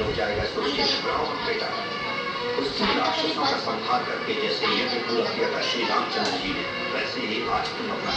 हो जाएगा सुनिश्चित रावण बेटा उसकी राक्षसों का संहार करके जैसे यज्ञ पूरा किया था श्री रामचंद्र जी ने, वैसे ही आज तुम अपना